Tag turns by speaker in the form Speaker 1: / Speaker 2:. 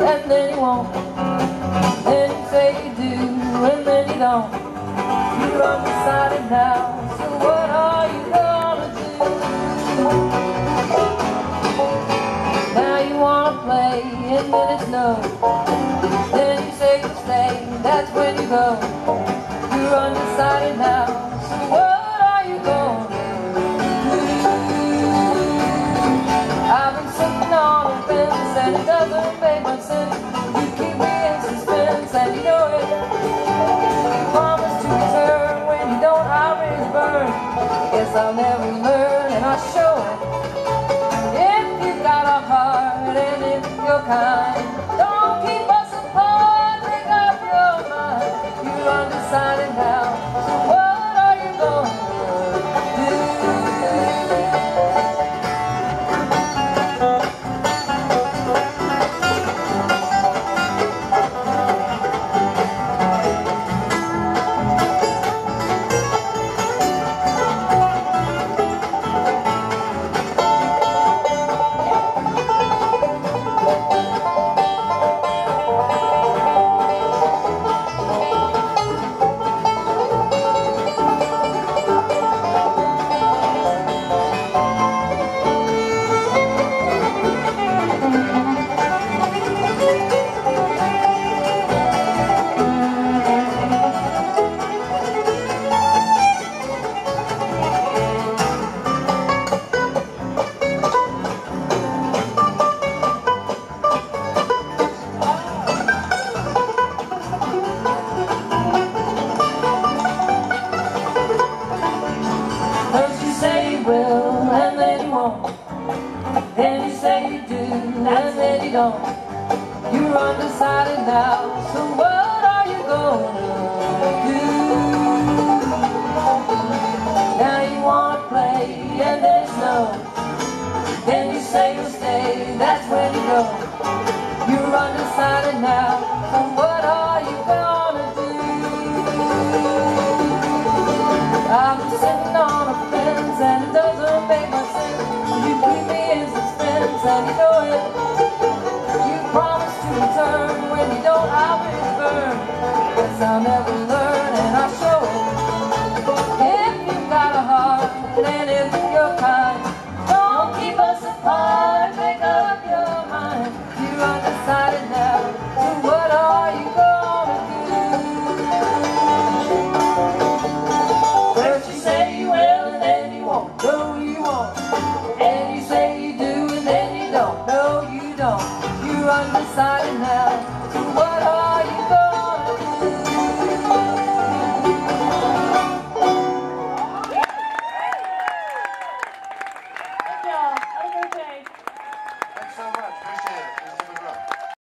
Speaker 1: and then he won't. Then you say you do, and then you don't. You're undecided now, so what are you gonna do? Now you wanna play, and then it's no. Then you say you stay, that's when you go. You're undecided now, so what Guess I'll never learn, and I'll show it. If you've got a heart, and if you're kind, will, and then you won't. Then you say you do, and then you don't. You're undecided now, so what are you gonna do? Now you wanna play, and there's no. Then you say you'll stay, that's when you go. You're undecided now, so what suspense and you know it. You promise to return when you don't, I will burn. Guess I'll never learn